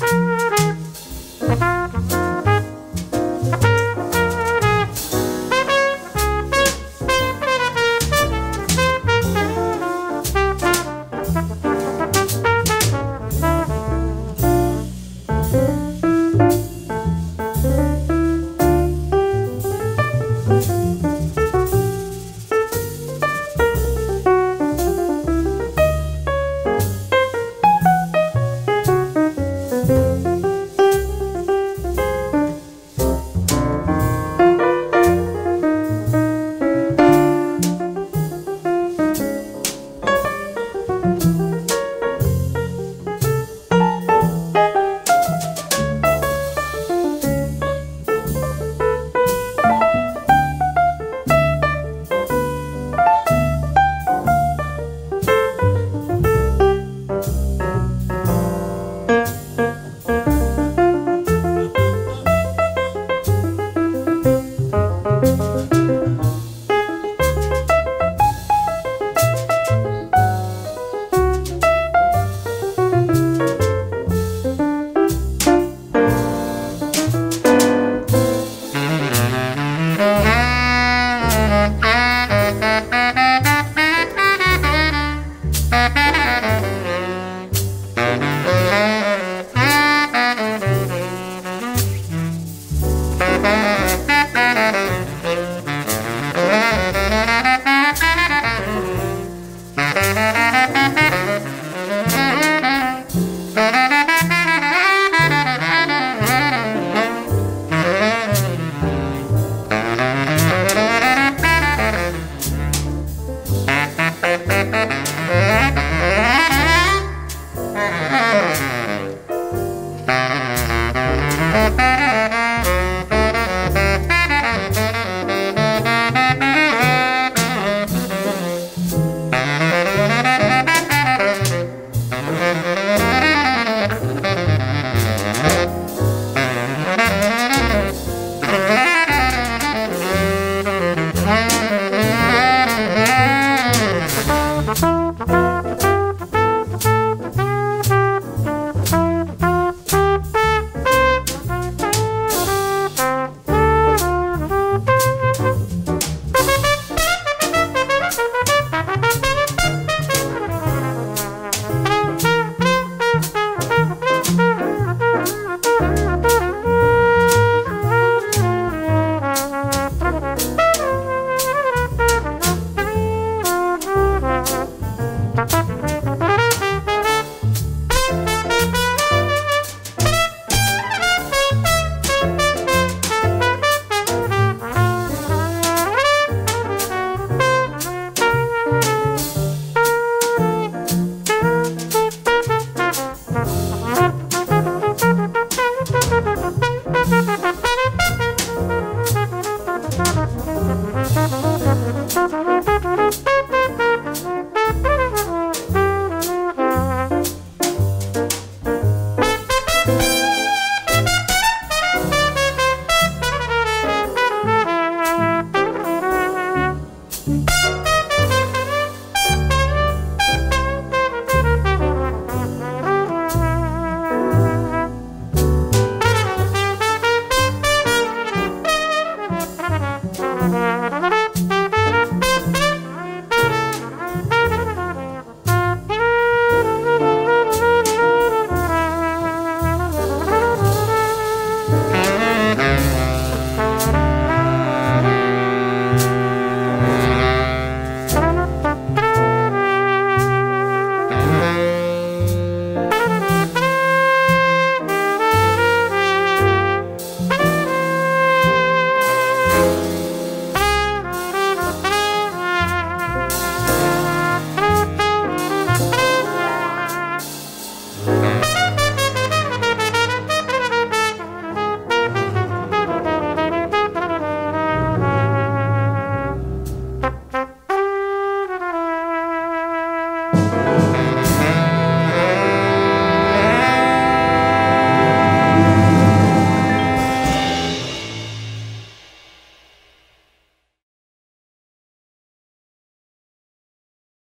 Música